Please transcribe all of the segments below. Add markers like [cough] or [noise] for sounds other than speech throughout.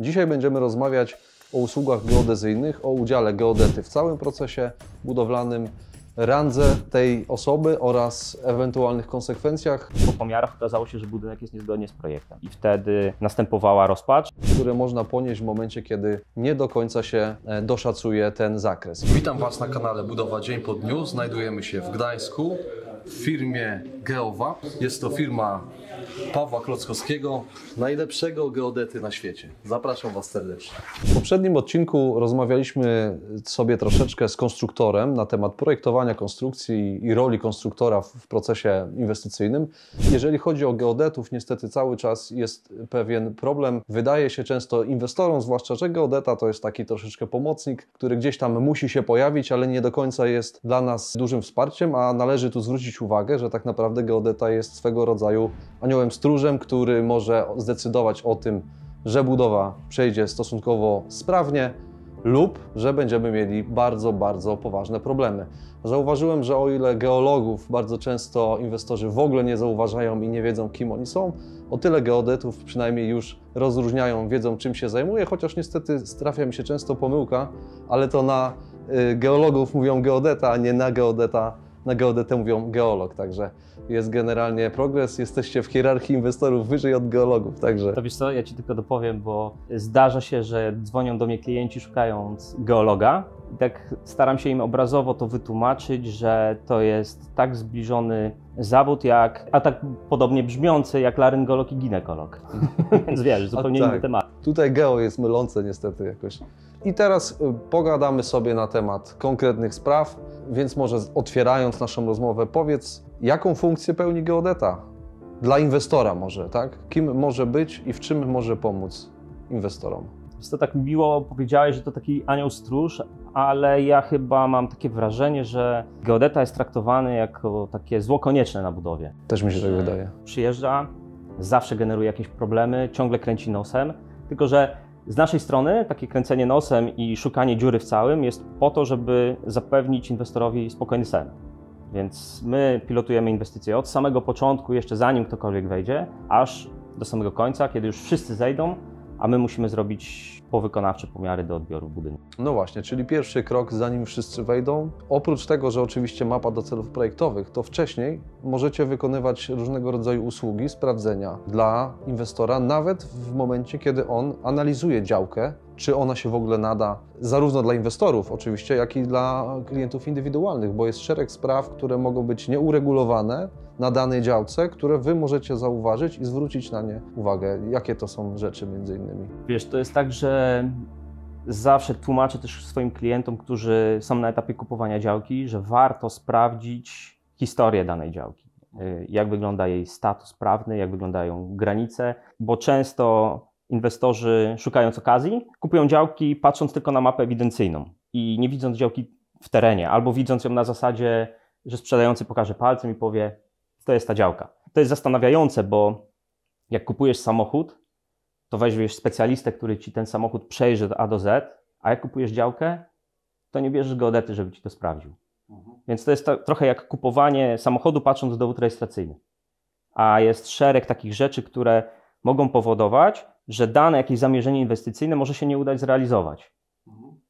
Dzisiaj będziemy rozmawiać o usługach geodezyjnych, o udziale geodety w całym procesie budowlanym, randze tej osoby oraz ewentualnych konsekwencjach, Po pomiarach okazało się, że budynek jest niezgodnie z projektem. I wtedy następowała rozpacz. które można ponieść w momencie, kiedy nie do końca się e, doszacuje ten zakres. Witam Was na kanale Budowa Dzień po Dniu. Znajdujemy się w Gdańsku w firmie GeoWap. Jest to firma Pawła Klockowskiego, najlepszego geodety na świecie. Zapraszam Was serdecznie. W poprzednim odcinku rozmawialiśmy sobie troszeczkę z konstruktorem na temat projektowania konstrukcji i roli konstruktora w procesie inwestycyjnym. Jeżeli chodzi o geodetów, niestety cały czas jest pewien problem. Wydaje się często inwestorom, zwłaszcza, że geodeta to jest taki troszeczkę pomocnik, który gdzieś tam musi się pojawić, ale nie do końca jest dla nas dużym wsparciem, a należy tu zwrócić uwagę, że tak naprawdę geodeta jest swego rodzaju aniołem stróżem, który może zdecydować o tym, że budowa przejdzie stosunkowo sprawnie lub że będziemy mieli bardzo, bardzo poważne problemy. Zauważyłem, że o ile geologów bardzo często inwestorzy w ogóle nie zauważają i nie wiedzą, kim oni są, o tyle geodetów przynajmniej już rozróżniają, wiedzą, czym się zajmuje, chociaż niestety trafia mi się często pomyłka, ale to na y, geologów mówią geodeta, a nie na geodeta, na geodetę mówią geolog, także jest generalnie progres, jesteście w hierarchii inwestorów wyżej od geologów, także To wiesz co, ja Ci tylko dopowiem, bo zdarza się, że dzwonią do mnie klienci szukając geologa. I tak staram się im obrazowo to wytłumaczyć, że to jest tak zbliżony zawód, jak, a tak podobnie brzmiący jak laryngolog i ginekolog. [laughs] Więc wiesz, zupełnie tak. inny temat. Tutaj geo jest mylące niestety jakoś. I teraz y, pogadamy sobie na temat konkretnych spraw, więc może otwierając naszą rozmowę, powiedz, jaką funkcję pełni geodeta? Dla inwestora może, tak? Kim może być i w czym może pomóc inwestorom? To tak miło powiedziałeś, że to taki anioł stróż, ale ja chyba mam takie wrażenie, że geodeta jest traktowany jako takie zło konieczne na budowie. Też mi się tak wydaje. przyjeżdża, zawsze generuje jakieś problemy, ciągle kręci nosem. Tylko, że z naszej strony takie kręcenie nosem i szukanie dziury w całym jest po to, żeby zapewnić inwestorowi spokojny sen. Więc my pilotujemy inwestycje od samego początku, jeszcze zanim ktokolwiek wejdzie, aż do samego końca, kiedy już wszyscy zejdą, a my musimy zrobić powykonawcze pomiary do odbioru budynku. No właśnie, czyli pierwszy krok, zanim wszyscy wejdą. Oprócz tego, że oczywiście mapa do celów projektowych, to wcześniej możecie wykonywać różnego rodzaju usługi, sprawdzenia dla inwestora, nawet w momencie, kiedy on analizuje działkę, czy ona się w ogóle nada, zarówno dla inwestorów oczywiście, jak i dla klientów indywidualnych, bo jest szereg spraw, które mogą być nieuregulowane na danej działce, które Wy możecie zauważyć i zwrócić na nie uwagę. Jakie to są rzeczy między innymi? Wiesz, to jest tak, że zawsze tłumaczę też swoim klientom, którzy są na etapie kupowania działki, że warto sprawdzić historię danej działki. Y, Jak wygląda jej status prawny, jak wyglądają granice, bo często inwestorzy szukając okazji kupują działki patrząc tylko na mapę ewidencyjną i nie widząc działki w terenie, albo widząc ją na zasadzie, że sprzedający pokaże palcem i powie, to jest ta działka. To jest zastanawiające, bo jak kupujesz samochód, to weźmiesz specjalistę, który ci ten samochód przejrzy od A do Z, a jak kupujesz działkę, to nie bierzesz geodety, żeby ci to sprawdził. Więc to jest to, trochę jak kupowanie samochodu patrząc w dowód rejestracyjny. A jest szereg takich rzeczy, które mogą powodować, że dane jakieś zamierzenie inwestycyjne może się nie udać zrealizować.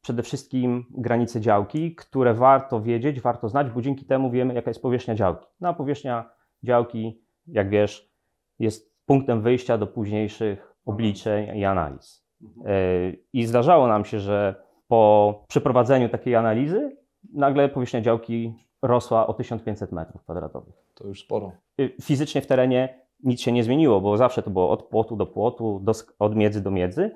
Przede wszystkim granice działki, które warto wiedzieć, warto znać, bo dzięki temu wiemy, jaka jest powierzchnia działki. No a powierzchnia działki, jak wiesz, jest punktem wyjścia do późniejszych obliczeń i analiz. Yy, I zdarzało nam się, że po przeprowadzeniu takiej analizy nagle powierzchnia działki rosła o 1500 metrów kwadratowych. To już sporo. Y, Fizycznie w terenie nic się nie zmieniło, bo zawsze to było od płotu do płotu, do, od miedzy do miedzy,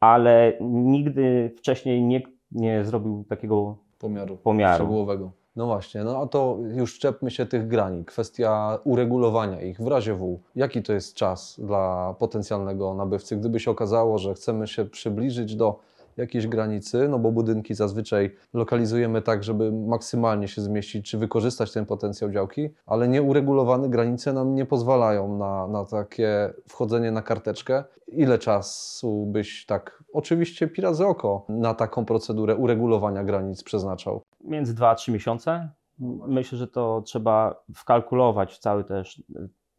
ale nigdy wcześniej nie, nie zrobił takiego Pomiaru. pomiaru. szczegółowego. No właśnie, no a to już czepmy się tych granic. Kwestia uregulowania ich w razie W. Jaki to jest czas dla potencjalnego nabywcy, gdyby się okazało, że chcemy się przybliżyć do jakiejś granicy, no bo budynki zazwyczaj lokalizujemy tak, żeby maksymalnie się zmieścić, czy wykorzystać ten potencjał działki, ale nieuregulowane granice nam nie pozwalają na, na takie wchodzenie na karteczkę. Ile czasu byś tak, oczywiście pirazy oko, na taką procedurę uregulowania granic przeznaczał? Między 2 a 3 miesiące. Myślę, że to trzeba wkalkulować cały też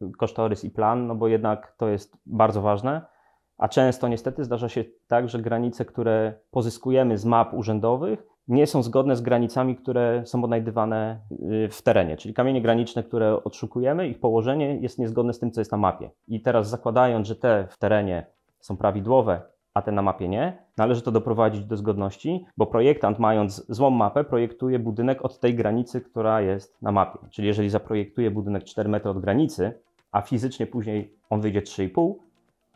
y, kosztorys i plan, no bo jednak to jest bardzo ważne. A często niestety zdarza się tak, że granice, które pozyskujemy z map urzędowych, nie są zgodne z granicami, które są odnajdywane y, w terenie. Czyli kamienie graniczne, które odszukujemy, ich położenie jest niezgodne z tym, co jest na mapie. I teraz zakładając, że te w terenie są prawidłowe, a te na mapie nie, należy to doprowadzić do zgodności, bo projektant mając złą mapę projektuje budynek od tej granicy, która jest na mapie. Czyli jeżeli zaprojektuje budynek 4 metry od granicy, a fizycznie później on wyjdzie 3,5,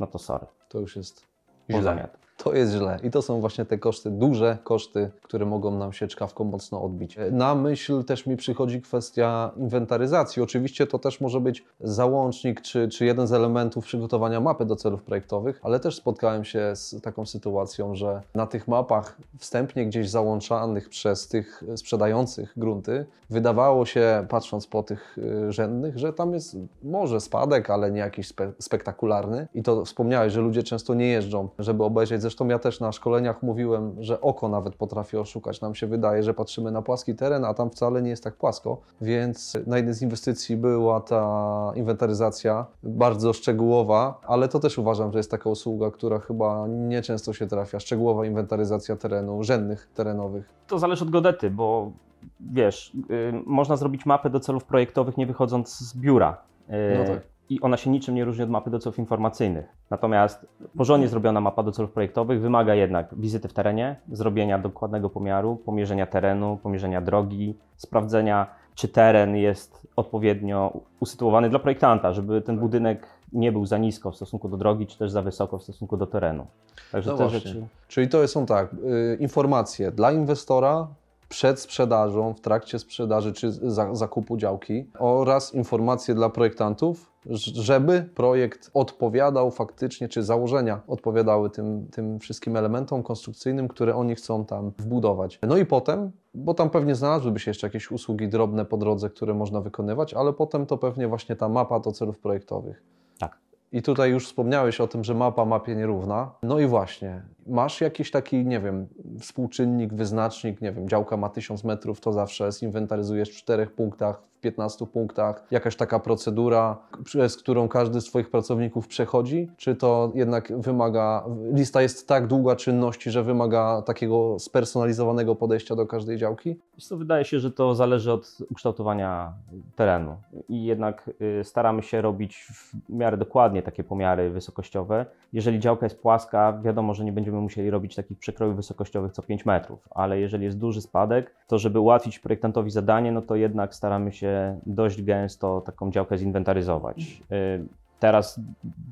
no to sorry. To już jest Źle. To jest źle. I to są właśnie te koszty, duże koszty, które mogą nam się czkawką mocno odbić. Na myśl też mi przychodzi kwestia inwentaryzacji. Oczywiście to też może być załącznik czy, czy jeden z elementów przygotowania mapy do celów projektowych, ale też spotkałem się z taką sytuacją, że na tych mapach wstępnie gdzieś załączanych przez tych sprzedających grunty, wydawało się, patrząc po tych y, rzędnych, że tam jest może spadek, ale nie jakiś spe spektakularny. I to wspomniałeś, że ludzie często nie jeżdżą, żeby obejrzeć. Zresztą ja też na szkoleniach mówiłem, że oko nawet potrafi oszukać. Nam się wydaje, że patrzymy na płaski teren, a tam wcale nie jest tak płasko. Więc na jednej z inwestycji była ta inwentaryzacja bardzo szczegółowa, ale to też uważam, że jest taka usługa, która chyba nieczęsto się trafia. Szczegółowa inwentaryzacja terenu, rzędnych terenowych. To zależy od godety, bo wiesz, y, można zrobić mapę do celów projektowych nie wychodząc z biura. Y, No tak. I ona się niczym nie różni od mapy do celów informacyjnych. Natomiast porządnie zrobiona mapa do celów projektowych wymaga jednak wizyty w terenie, zrobienia dokładnego pomiaru, pomierzenia terenu, pomierzenia drogi, sprawdzenia, czy teren jest odpowiednio usytuowany dla projektanta, żeby ten budynek nie był za nisko w stosunku do drogi, czy też za wysoko w stosunku do terenu. Także No te właśnie. rzeczy. Czyli to są tak, y, informacje dla inwestora przed sprzedażą, w trakcie sprzedaży czy za, zakupu działki oraz informacje dla projektantów, żeby projekt odpowiadał faktycznie, czy założenia odpowiadały tym, tym wszystkim elementom konstrukcyjnym, które oni chcą tam wbudować. No i potem, bo tam pewnie znalazłyby się jeszcze jakieś usługi drobne po drodze, które można wykonywać, ale potem to pewnie właśnie ta mapa do celów projektowych. Tak. I tutaj już wspomniałeś o tym, że mapa mapie nierówna. No i właśnie, masz jakiś taki, nie wiem, współczynnik, wyznacznik, nie wiem, działka ma 1000 metrów, to zawsze zinwentaryzujesz w 4 punktach, w 15 punktach, jakaś taka procedura, przez którą każdy z Twoich pracowników przechodzi? Czy to jednak wymaga, lista jest tak długa czynności, że wymaga takiego spersonalizowanego podejścia do każdej działki? Wiesz wydaje się, że to zależy od ukształtowania terenu i jednak y, staramy się robić w miarę dokładnie takie pomiary wysokościowe. Jeżeli działka jest płaska, wiadomo, że nie będziemy musieli robić takich przekrojów wysokościowych co 5 metrów, ale jeżeli jest duży spadek, to żeby ułatwić projektantowi zadanie, no to jednak staramy się dość gęsto taką działkę zinwentaryzować. Y, Teraz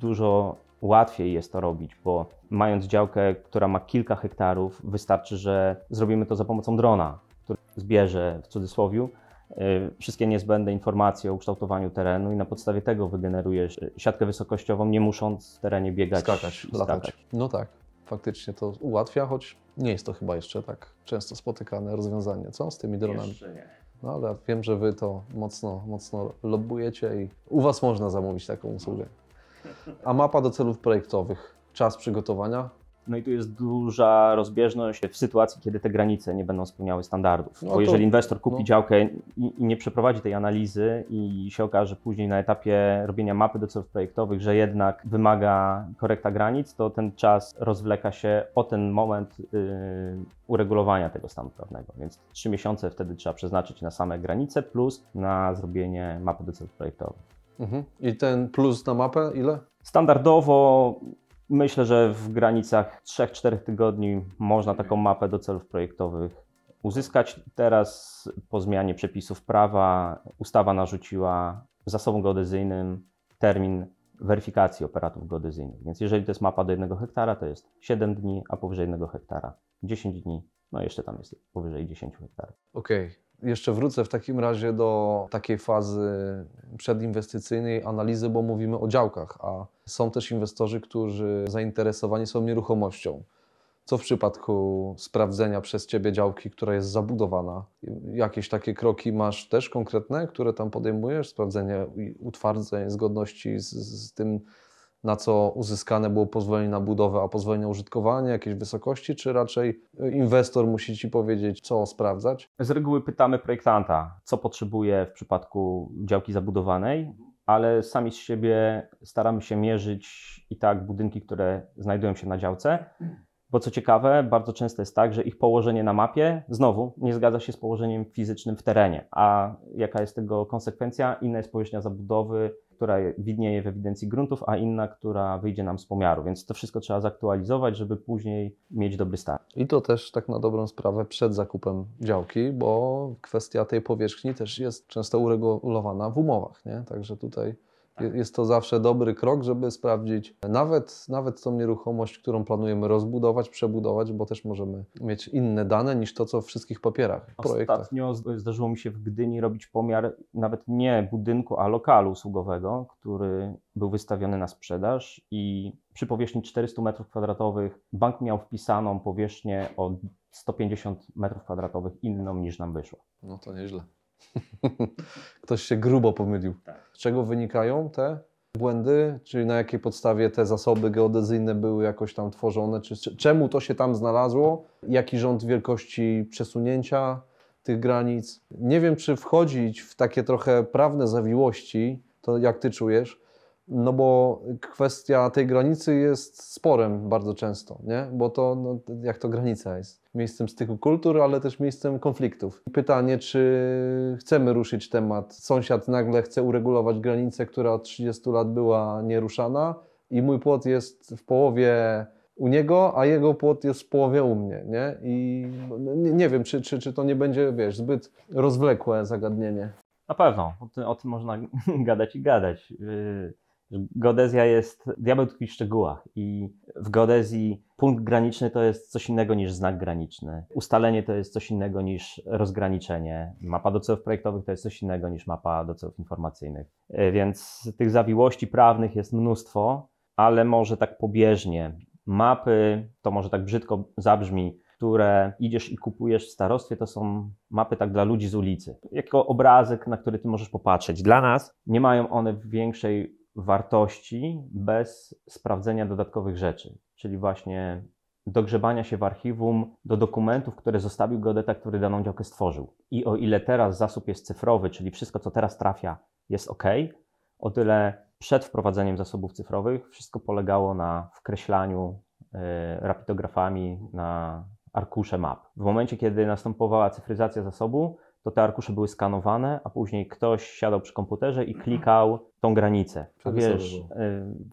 dużo łatwiej jest to robić, bo mając działkę, która ma kilka hektarów, wystarczy, że zrobimy to za pomocą drona, który zbierze w cudzysłowie y, wszystkie niezbędne informacje o ukształtowaniu terenu i na podstawie tego wygenerujesz y, siatkę wysokościową, nie musząc w terenie biegać skakać, skakać. No tak, faktycznie to ułatwia, choć nie jest to chyba jeszcze tak często spotykane rozwiązanie, co z tymi dronami? No ale wiem, że Wy to mocno, mocno lobbujecie i u Was można zamówić taką usługę. A mapa do celów projektowych, czas przygotowania? No i tu jest duża rozbieżność w sytuacji, kiedy te granice nie będą spełniały standardów. No Bo to- jeżeli inwestor kupi no. działkę i, i nie przeprowadzi tej analizy i się okaże później na etapie robienia mapy do celów projektowych, że jednak wymaga korekta granic, to ten czas rozwleka się o ten moment yy, uregulowania tego stanu prawnego. Więc trzy miesiące wtedy trzeba przeznaczyć na same granice plus na zrobienie mapy do celów projektowych. Mhm. I ten plus na mapę ile? Standardowo myślę, że w granicach 3-4 tygodni można taką mapę do celów projektowych uzyskać. Teraz po zmianie przepisów prawa ustawa narzuciła zasobom geodezyjnym termin weryfikacji operatów geodezyjnych. Więc jeżeli to jest mapa do 1 hektara, to jest 7 dni, a powyżej 1 hektara 10 dni. No jeszcze tam jest powyżej 10 hektarów. Okej. Jeszcze wrócę w takim razie do takiej fazy przedinwestycyjnej analizy, bo mówimy o działkach, a są też inwestorzy, którzy zainteresowani są nieruchomością. Co w przypadku sprawdzenia przez Ciebie działki, która jest zabudowana? Jakieś takie kroki masz też konkretne, które tam podejmujesz? Sprawdzenie utwardzeń, zgodności z, z tym, na co uzyskane było pozwolenie na budowę, a pozwolenie na użytkowanie, jakieś wysokości, czy raczej inwestor musi Ci powiedzieć, co sprawdzać? Z reguły pytamy projektanta, co potrzebuje w przypadku działki zabudowanej, ale sami z siebie staramy się mierzyć i tak budynki, które znajdują się na działce. Bo co ciekawe, bardzo często jest tak, że ich położenie na mapie znowu nie zgadza się z położeniem fizycznym w terenie. A jaka jest tego konsekwencja? Inna jest powierzchnia zabudowy, która widnieje w ewidencji gruntów, a inna, która wyjdzie nam z pomiaru. Więc to wszystko trzeba zaktualizować, żeby później mieć dobry start. I to też tak na dobrą sprawę przed zakupem działki, bo kwestia tej powierzchni też jest często uregulowana w umowach, nie? Także tutaj je- jest to zawsze dobry krok, żeby sprawdzić nawet, nawet tą nieruchomość, którą planujemy rozbudować, przebudować, bo też możemy mieć inne dane niż to, co w wszystkich papierach, projektach. Ostatnio zdarzyło mi się w Gdyni robić pomiar nawet nie budynku, a lokalu usługowego, który był wystawiony na sprzedaż i przy powierzchni 400 m2 bank miał wpisaną powierzchnię o 150 m2 inną niż nam wyszło. No to nieźle. [laughs] Ktoś się grubo pomylił. Z czego wynikają te błędy? Czyli na jakiej podstawie te zasoby geodezyjne były jakoś tam tworzone? Czy, czemu to się tam znalazło? Jaki rząd wielkości przesunięcia tych granic? Nie wiem, czy wchodzić w takie trochę prawne zawiłości, to jak ty czujesz? No bo kwestia tej granicy jest sporem bardzo często, nie? Bo to, no, jak to granica jest? Miejscem styku kultur, ale też miejscem konfliktów. Pytanie, czy chcemy ruszyć temat. Sąsiad nagle chce uregulować granicę, która od 30 lat była nieruszana i mój płot jest w połowie u niego, a jego płot jest w połowie u mnie, nie? I no, nie, nie wiem, czy, czy, czy to nie będzie, wiesz, zbyt rozwlekłe zagadnienie. Na pewno, o tym, o tym można [laughs] gadać i gadać. Yy, Geodezja jest, diabeł tkwi w szczegółach i w geodezji punkt graniczny to jest coś innego niż znak graniczny. Ustalenie to jest coś innego niż rozgraniczenie. Mapa docelów projektowych to jest coś innego niż mapa docelów informacyjnych. Yy, Więc tych zawiłości prawnych jest mnóstwo, ale może tak pobieżnie. Mapy, to może tak brzydko zabrzmi, które idziesz i kupujesz w starostwie, to są mapy tak dla ludzi z ulicy. Jako obrazek, na który ty możesz popatrzeć. Dla nas nie mają one większej wartości bez sprawdzenia dodatkowych rzeczy, czyli właśnie dogrzebania się w archiwum do dokumentów, które zostawił geodeta, który daną działkę stworzył. I o ile teraz zasób jest cyfrowy, czyli wszystko, co teraz trafia, jest ok, o tyle przed wprowadzeniem zasobów cyfrowych wszystko polegało na wkreślaniu y, rapidografami na arkusze map. W momencie, kiedy następowała cyfryzacja zasobu, to te arkusze były skanowane, a później ktoś siadał przy komputerze i klikał tą granicę. A wiesz, y,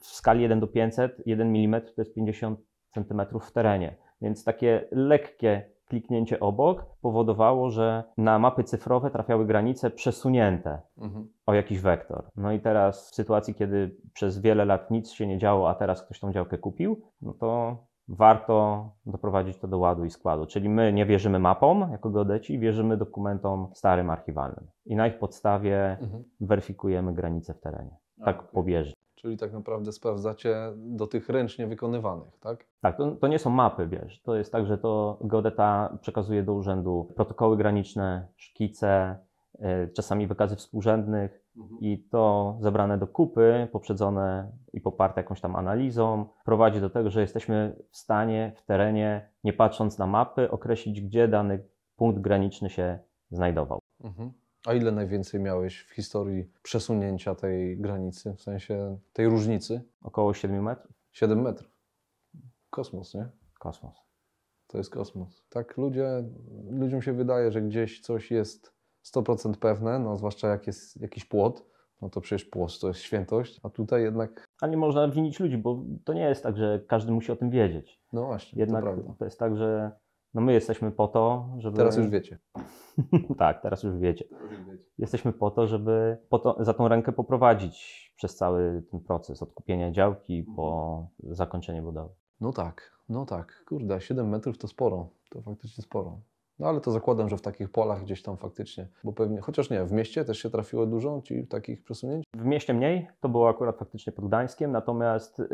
w skali 1 do 500, 1 mm to jest 50 cm w terenie. Więc takie lekkie kliknięcie obok powodowało, że na mapy cyfrowe trafiały granice przesunięte Mhm. o jakiś wektor. No i teraz w sytuacji, kiedy przez wiele lat nic się nie działo, a teraz ktoś tą działkę kupił, no to warto doprowadzić to do ładu i składu. Czyli my nie wierzymy mapom jako geodeci, wierzymy dokumentom starym archiwalnym. I na ich podstawie Mhm. weryfikujemy granice w terenie. Tak okej. pobieżnie. Czyli tak naprawdę sprawdzacie do tych ręcznie wykonywanych, tak? Tak, to, to nie są mapy, wiesz. To jest tak, że to geodeta przekazuje do urzędu protokoły graniczne, szkice, y, czasami wykazy współrzędnych i to zebrane do kupy, poprzedzone i poparte jakąś tam analizą, prowadzi do tego, że jesteśmy w stanie w terenie, nie patrząc na mapy, określić, gdzie dany punkt graniczny się znajdował. Mhm. A ile najwięcej miałeś w historii przesunięcia tej granicy, w sensie tej różnicy? Około 7 metrów. 7 metrów. Kosmos, nie? Kosmos. To jest kosmos. Tak ludzie, ludziom się wydaje, że gdzieś coś jest 100% pewne, no zwłaszcza jak jest jakiś płot, no to przecież płot to jest świętość, a tutaj jednak, A nie można winić ludzi, bo to nie jest tak, że każdy musi o tym wiedzieć. no właśnie, Jednak to prawda. to jest tak, że no my jesteśmy po to, żeby. Teraz już wiecie. [laughs] tak, teraz już wiecie. Jesteśmy po to, żeby po to, za tą rękę poprowadzić przez cały ten proces od kupienia działki po zakończenie budowy. No tak, no tak. Kurde, 7 metrów to sporo. To faktycznie sporo. No ale to zakładam, że w takich polach gdzieś tam faktycznie, bo pewnie, chociaż nie, w mieście też się trafiło dużo ci takich przesunięć? W mieście mniej, to było akurat faktycznie pod Gdańskiem, natomiast y,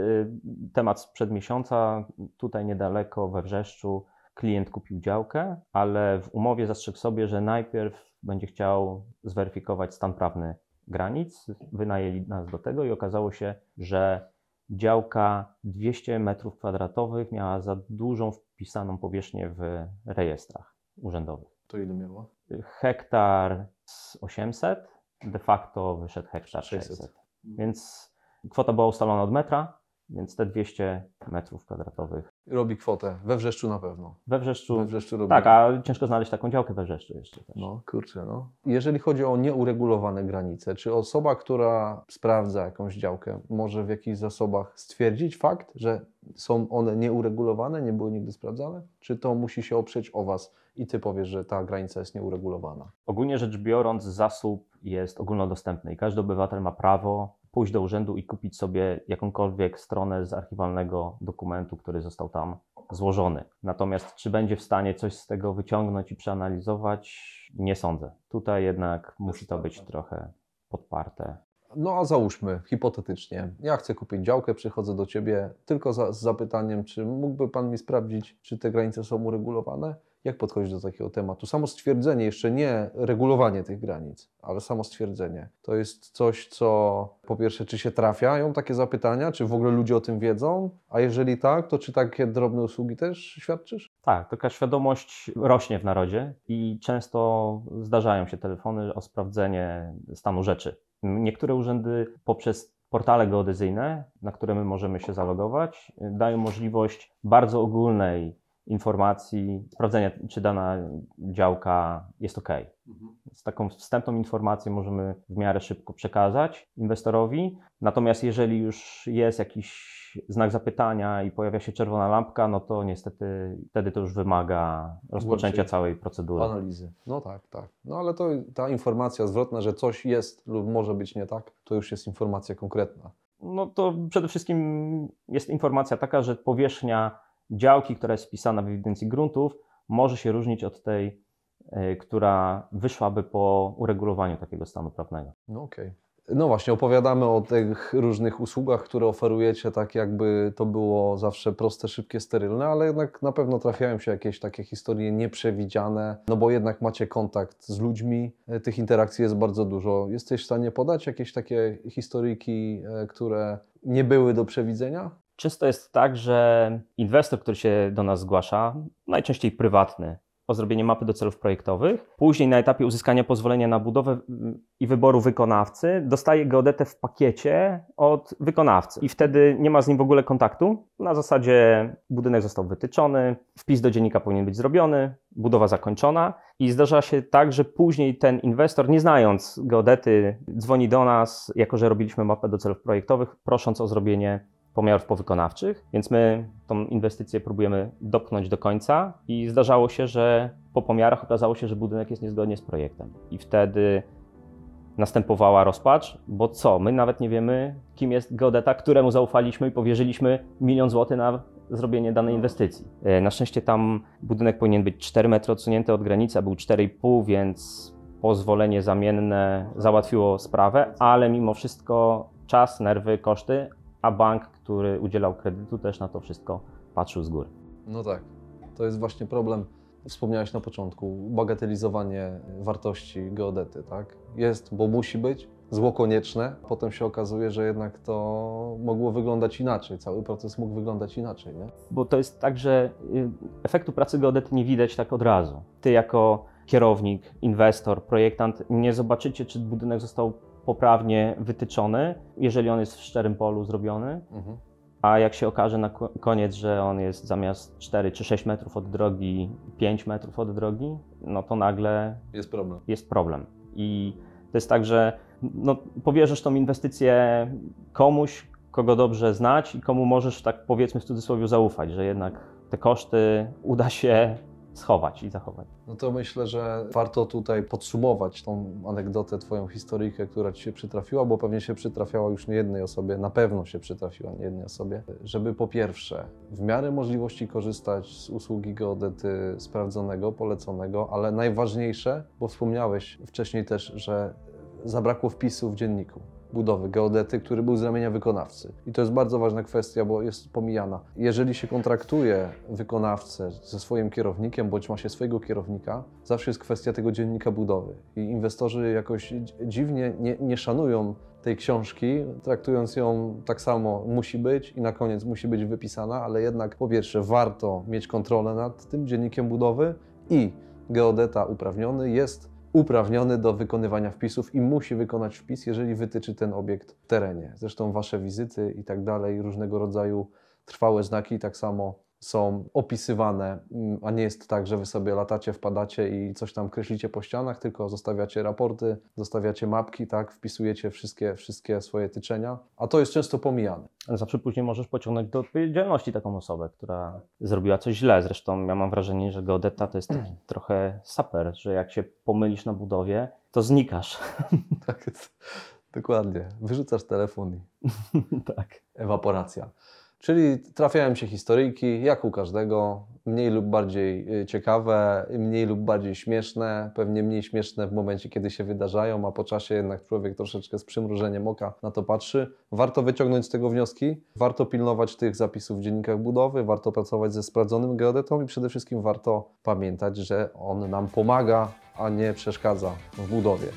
temat sprzed miesiąca, tutaj niedaleko we Wrzeszczu, klient kupił działkę, ale w umowie zastrzegł sobie, że najpierw będzie chciał zweryfikować stan prawny granic. Wynajęli nas do tego i okazało się, że działka 200 m2 miała za dużą wpisaną powierzchnię w rejestrach urzędowych. To ile miała? Hektar z 800, de facto wyszedł hektar 600. 600. Więc kwota była ustalona od metra, więc te 200 metrów kwadratowych. Robi kwotę. We Wrzeszczu na pewno. We Wrzeszczu. We Wrzeszczu robi. Tak, a ciężko znaleźć taką działkę we Wrzeszczu jeszcze też. No, kurczę, no. Jeżeli chodzi o nieuregulowane granice, czy osoba, która sprawdza jakąś działkę, może w jakichś zasobach stwierdzić fakt, że są one nieuregulowane, nie były nigdy sprawdzane? Czy to musi się oprzeć o Was i Ty powiesz, że ta granica jest nieuregulowana? Ogólnie rzecz biorąc, zasób jest ogólnodostępny i każdy obywatel ma prawo pójść do urzędu i kupić sobie jakąkolwiek stronę z archiwalnego dokumentu, który został tam złożony. Natomiast czy będzie w stanie coś z tego wyciągnąć i przeanalizować, nie sądzę. Tutaj jednak musi to być trochę podparte. No a załóżmy, hipotetycznie, ja chcę kupić działkę, przychodzę do Ciebie tylko za, z zapytaniem, czy mógłby Pan mi sprawdzić, czy te granice są uregulowane? Jak podchodzić do takiego tematu? Samo stwierdzenie, jeszcze nie regulowanie tych granic, ale samo stwierdzenie. To jest coś, co po pierwsze, czy się trafiają takie zapytania, czy w ogóle ludzie o tym wiedzą? A jeżeli tak, to czy takie drobne usługi też świadczysz? Tak, taka świadomość rośnie w narodzie i często zdarzają się telefony o sprawdzenie stanu rzeczy. Niektóre urzędy poprzez portale geodezyjne, na które my możemy się zalogować, dają możliwość bardzo ogólnej informacji, sprawdzenia, czy dana działka jest OK. Z taką wstępną informację możemy w miarę szybko przekazać inwestorowi. Natomiast jeżeli już jest jakiś znak zapytania i pojawia się czerwona lampka, no to niestety wtedy to już wymaga rozpoczęcia całej procedury. Analizy. No tak, tak. No ale to ta informacja zwrotna, że coś jest lub może być nie tak, to już jest informacja konkretna. No to przede wszystkim jest informacja taka, że powierzchnia działki, która jest wpisana w ewidencji gruntów, może się różnić od tej, y, która wyszłaby po uregulowaniu takiego stanu prawnego. No okej. No właśnie, opowiadamy o tych różnych usługach, które oferujecie, tak jakby to było zawsze proste, szybkie, sterylne, ale jednak na pewno trafiają się jakieś takie historie nieprzewidziane, no bo jednak macie kontakt z ludźmi, e, tych interakcji jest bardzo dużo. Jesteś w stanie podać jakieś takie historyjki, e, które nie były do przewidzenia? Często jest tak, że inwestor, który się do nas zgłasza, najczęściej prywatny, o zrobienie mapy do celów projektowych, później na etapie uzyskania pozwolenia na budowę mm, i wyboru wykonawcy, dostaje geodetę w pakiecie od wykonawcy i wtedy nie ma z nim w ogóle kontaktu. Na zasadzie budynek został wytyczony, wpis do dziennika powinien być zrobiony, budowa zakończona i zdarza się tak, że później ten inwestor, nie znając geodety, dzwoni do nas, jako że robiliśmy mapę do celów projektowych, prosząc o zrobienie pomiarów powykonawczych, więc my tą inwestycję próbujemy dopchnąć do końca i zdarzało się, że po pomiarach okazało się, że budynek jest niezgodnie z projektem. I wtedy następowała rozpacz, bo co, my nawet nie wiemy, kim jest geodeta, któremu zaufaliśmy i powierzyliśmy milion złotych na zrobienie danej inwestycji. E, Na szczęście tam budynek powinien być 4 metry odsunięty od granicy, a był 4,5, więc pozwolenie zamienne załatwiło sprawę, ale mimo wszystko czas, nerwy, koszty, a bank, który udzielał kredytu, też na to wszystko patrzył z góry. No tak. To jest właśnie problem, wspomniałeś na początku, bagatelizowanie wartości geodety, tak? Jest, bo musi być, zło konieczne. Potem się okazuje, że jednak to mogło wyglądać inaczej, cały proces mógł wyglądać inaczej, nie? Bo to jest tak, że y, efektu pracy geodety nie widać tak od razu. Ty jako kierownik, inwestor, projektant nie zobaczycie, czy budynek został poprawnie wytyczony, jeżeli on jest w szczerym polu zrobiony, Mhm. a jak się okaże na ko- koniec, że on jest zamiast 4 czy 6 metrów od drogi, 5 metrów od drogi, no to nagle Jest problem. jest problem. I to jest tak, że no, powierzysz tą inwestycję komuś, kogo dobrze znać i komu możesz, tak powiedzmy w cudzysłowie, zaufać, że jednak te koszty uda się schować i zachować. No to myślę, że warto tutaj podsumować tą anegdotę, Twoją historyjkę, która Ci się przytrafiła, bo pewnie się przytrafiała już nie jednej osobie, na pewno się przytrafiła nie jednej osobie, żeby po pierwsze w miarę możliwości korzystać z usługi geodety sprawdzonego, poleconego, ale najważniejsze, bo wspomniałeś wcześniej też, że zabrakło wpisu w dzienniku budowy geodety, który był z ramienia wykonawcy. I to jest bardzo ważna kwestia, bo jest pomijana. Jeżeli się kontraktuje wykonawcę ze swoim kierownikiem, bądź ma się swojego kierownika, zawsze jest kwestia tego dziennika budowy. I inwestorzy jakoś dzi- dziwnie nie, nie szanują tej książki, traktując ją tak samo musi być i na koniec musi być wypisana, ale jednak po pierwsze warto mieć kontrolę nad tym dziennikiem budowy i geodeta uprawniony jest uprawniony do wykonywania wpisów i musi wykonać wpis, jeżeli wytyczy ten obiekt w terenie. Zresztą wasze wizyty i tak dalej, różnego rodzaju trwałe znaki tak samo są opisywane, mm, a nie jest tak, że wy sobie latacie, wpadacie i coś tam kreślicie po ścianach, tylko zostawiacie raporty, zostawiacie mapki, tak, wpisujecie wszystkie, wszystkie swoje tyczenia, a to jest często pomijane. Ale zawsze później możesz pociągnąć do odpowiedzialności taką osobę, która zrobiła coś źle. Zresztą ja mam wrażenie, że geodeta to jest taki [clears throat] trochę saper, że jak się pomylisz na budowie, to znikasz. [laughs] Tak jest. Dokładnie. Wyrzucasz telefon i [laughs] tak. ewaporacja. Czyli trafiają się historyjki, jak u każdego, mniej lub bardziej y, ciekawe, mniej lub bardziej śmieszne, pewnie mniej śmieszne w momencie, kiedy się wydarzają, a po czasie jednak człowiek troszeczkę z przymrużeniem oka na to patrzy. Warto wyciągnąć z tego wnioski, warto pilnować tych zapisów w dziennikach budowy, warto pracować ze sprawdzonym geodetą i przede wszystkim warto pamiętać, że on nam pomaga, a nie przeszkadza w budowie.